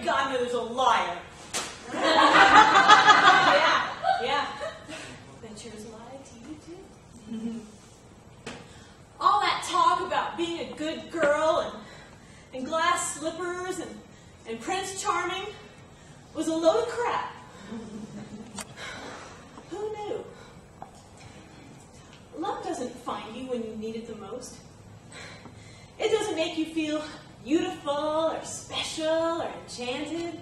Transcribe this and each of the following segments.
thank God was a liar. yeah, yeah. Ventures liar to you too. Mm-hmm. All that talk about being a good girl and, and glass slippers and, and Prince Charming was a load of crap. Who knew? Love doesn't find you when you need it the most. It doesn't make you feel beautiful or special or enchanted.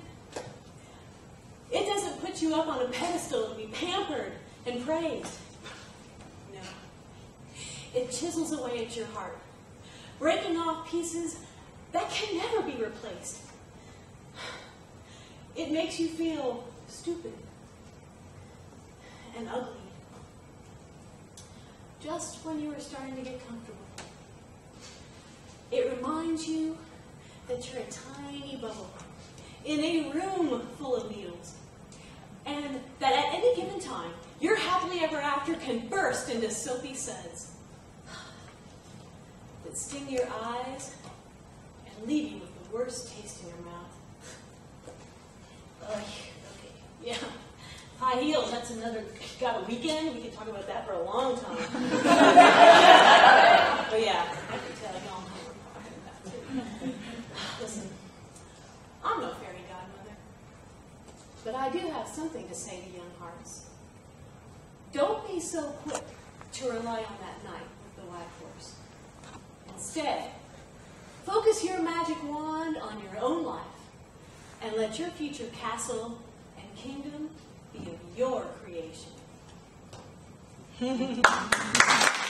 It doesn't put you up on a pedestal to be pampered and praised. No. It chisels away at your heart, breaking off pieces that can never be replaced. It makes you feel stupid and ugly just when you are starting to get comfortable. It reminds you you're a tiny bubble in a room full of needles, and that at any given time, your happily ever after can burst into soapy suds that sting your eyes and leave you with the worst taste in your mouth. Ugh, okay, yeah. High heels, that's another, got a weekend? We could talk about that for a long time. but yeah, I could tell you all Listen, I'm no fairy godmother, but I do have something to say to young hearts. Don't be so quick to rely on that knight with the white horse. Instead, focus your magic wand on your own life and let your future castle and kingdom be of your creation.